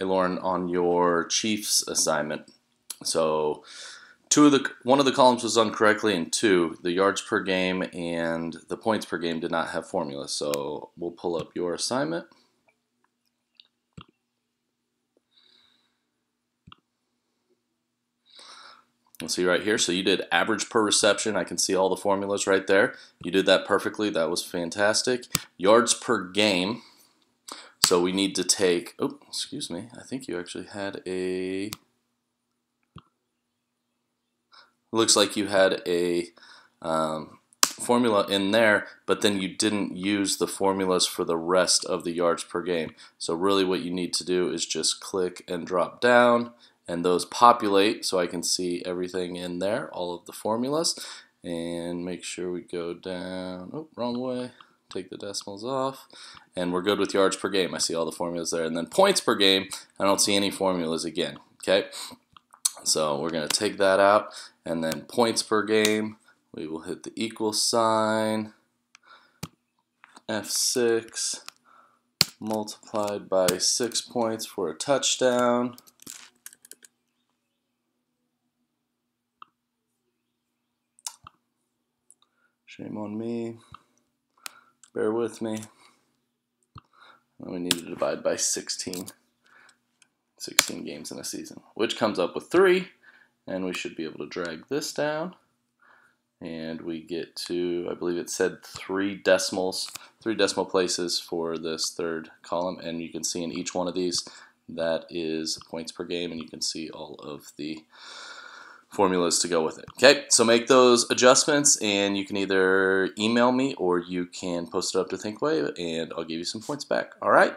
Hey Lauren, on your Chiefs assignment, so two of the one of the columns was done correctly, and two, the yards per game and the points per game did not have formulas. So we'll pull up your assignment. You'll see right here. So you did average per reception. I can see all the formulas right there. You did that perfectly. That was fantastic. Yards per game. So we need to take, oh, excuse me. I think you actually had a, looks like you had a um, formula in there, but then you didn't use the formulas for the rest of the yards per game. So really what you need to do is just click and drop down and those populate so I can see everything in there, all of the formulas. And make sure we go down, oh, wrong way, take the decimals off. And we're good with yards per game. I see all the formulas there. And then points per game, I don't see any formulas again, okay? So we're gonna take that out. And then points per game, we will hit the equal sign, F6, multiplied by six points for a touchdown. Shame on me. Bear with me. We need to divide by 16. 16 games in a season, which comes up with 3. And we should be able to drag this down. And we get to, I believe it said three decimals, three decimal places for this third column. And you can see in each one of these, that is points per game. And you can see all of the formulas to go with it. Okay, so make those adjustments and you can either email me or you can post it up to ThinkWave and I'll give you some points back. All right.